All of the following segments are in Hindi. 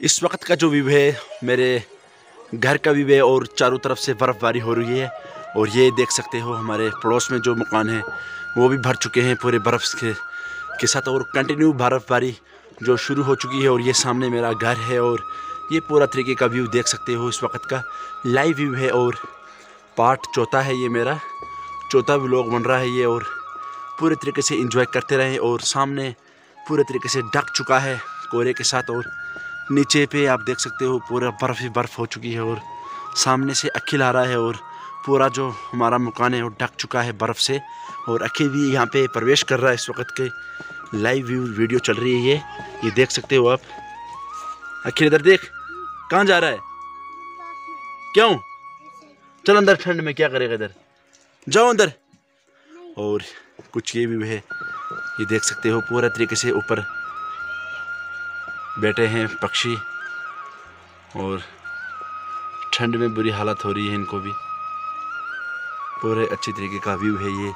इस वक्त का जो व्यू है, मेरे घर का व्यू है और चारों तरफ़ से बर्फ़बारी हो रही है। और ये देख सकते हो, हमारे पड़ोस में जो मकान है, वो भी भर चुके हैं पूरे बर्फ़ के के साथ। और कंटिन्यू बर्फ़बारी जो शुरू हो चुकी है और ये सामने मेरा घर है और ये पूरा तरीके का व्यू देख सकते हो इस वक्त का। लाइव व्यू है और पार्ट चौथा है ये मेरा। चौथा व्लॉग बन रहा है ये और पूरे तरीके से इंजॉय करते रहें और सामने पूरे तरीके से ढक चुका है कोहरे के साथ और नीचे पे आप देख सकते हो पूरा बर्फ़ ही बर्फ़ हो चुकी है और सामने से अखिल आ रहा है और पूरा जो हमारा मकान है वो ढक चुका है बर्फ़ से और अखिल भी यहाँ पे प्रवेश कर रहा है इस वक्त के लाइव व्यू वीडियो चल रही है। ये ये देख सकते हो आप। अखिल इधर देख, कहाँ जा रहा है? क्यों? चल अंदर ठंड में क्या करेगा इधर? जाओ अंदर। और कुछ ये भी है, ये देख सकते हो पूरा तरीके से ऊपर बैठे हैं पक्षी और ठंड में बुरी हालत हो रही है इनको भी। पूरे अच्छे तरीके का व्यू है ये,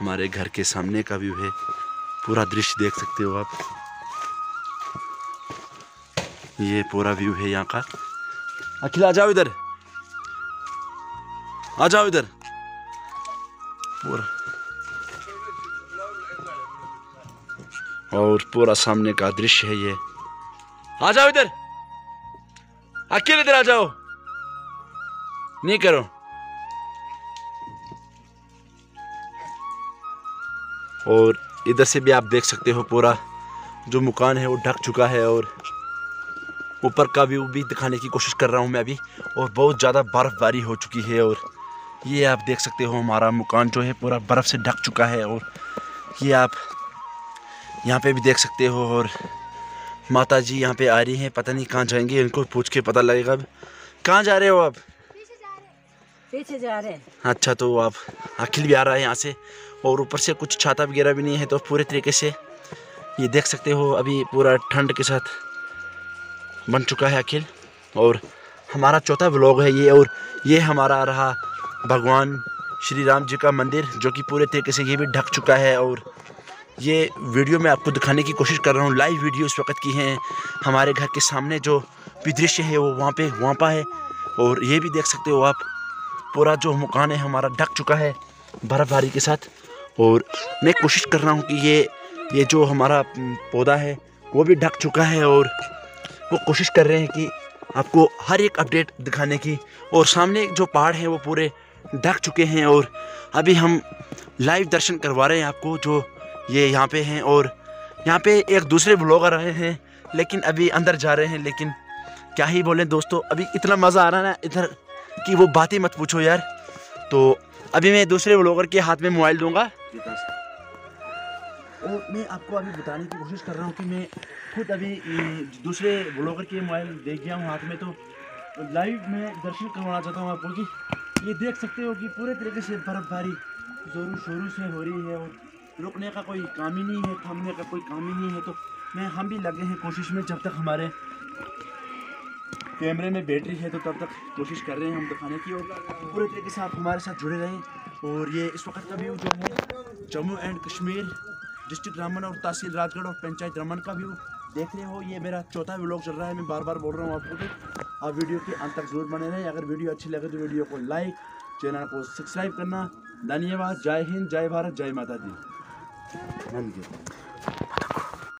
हमारे घर के सामने का व्यू है। पूरा दृश्य देख सकते हो आप। ये पूरा व्यू है यहाँ का। अखिल आ जाओ इधर। आ जाओ इधर। और पूरा सामने का दृश्य है ये। आ जाओ इधर। अकेले इधर आ जाओ। नहीं करो। और इधर से भी आप देख सकते हो पूरा जो मकान है वो ढक चुका है और ऊपर का व्यू भी दिखाने की कोशिश कर रहा हूँ मैं अभी। और बहुत ज़्यादा बर्फ़बारी हो चुकी है और ये आप देख सकते हो हमारा मकान जो है पूरा बर्फ़ से ढक चुका है और ये आप यहाँ पे भी देख सकते हो और माता जी यहाँ पे आ रही हैं पता नहीं कहाँ जाएँगे इनको पूछ के पता लगेगा अब। कहाँ जा रहे हो आप? पीछे जा रहे हैं। अच्छा तो आप अखिल भी आ रहा है यहाँ से और ऊपर से कुछ छाता वगैरह भी नहीं है तो पूरे तरीके से ये देख सकते हो अभी पूरा ठंड के साथ बन चुका है अखिल। और हमारा चौथा ब्लॉग है ये और ये हमारा रहा भगवान श्री राम जी का मंदिर जो कि पूरे तरीके से ये भी ढक चुका है और ये वीडियो मैं आपको दिखाने की कोशिश कर रहा हूँ। लाइव वीडियो इस वक्त की है। हमारे घर के सामने जो भी दृश्य है, वो वहाँ पे वहाँ पर है। और ये भी देख सकते हो आप, पूरा जो मकान है हमारा ढक चुका है बर्फ़बारी के साथ। और मैं कोशिश कर रहा हूँ कि ये ये जो हमारा पौधा है, वो भी ढक चुका है और वो कोशिश कर रहे हैं कि आपको हर एक अपडेट दिखाने की। और सामने जो पहाड़ हैं, वो पूरे ढक चुके हैं। और अभी हम लाइव दर्शन करवा रहे हैं आपको, जो ये यहाँ पे हैं और यहाँ पे एक दूसरे ब्लॉगर आए हैं, लेकिन अभी अंदर जा रहे हैं, लेकिन क्या ही बोलें दोस्तों, अभी इतना मज़ा आ रहा है ना इधर कि वो बात ही मत पूछो यार। तो अभी मैं दूसरे ब्लॉगर के हाथ में मोबाइल दूँगा। और मैं आपको अभी बताने की कोशिश कर रहा हूँ कि मैं खुद अभी दूसरे ब्लॉगर के मोबाइल देख गया हूँ हाथ में तो लाइव में दर्शन करवाना चाहता हूँ आपको कि ये देख सकते हो कि पूरे तरीके से बर्फ़बारी ज़ोरों शोरों से हो रही है और रुकने का कोई काम ही नहीं है, थमने का कोई काम ही नहीं है तो मैं, हम भी लगे हैं कोशिश में जब तक हमारे कैमरे में बैटरी है तो तब तक कोशिश कर रहे हैं हम दिखाने की और पूरे तरीके से आप हमारे साथ जुड़े रहें, और ये इस वक्त का व्यू जो है, जम्मू एंड कश्मीर डिस्ट्रिक्ट रामन और तहसील राजगढ़ और पंचायत रमन का व्यू देख रहे हो। ये मेरा चौथा व्लॉग चल रहा है, मैं बार बार बोल रहा हूँ आपको कि आप वीडियो के अंत तक ज़रूर बने रहें। अगर वीडियो अच्छी लगे तो वीडियो को लाइक, चैनल को सब्सक्राइब करना। धन्यवाद। जय हिंद, जय भारत, जय माता दी। धन्यवाद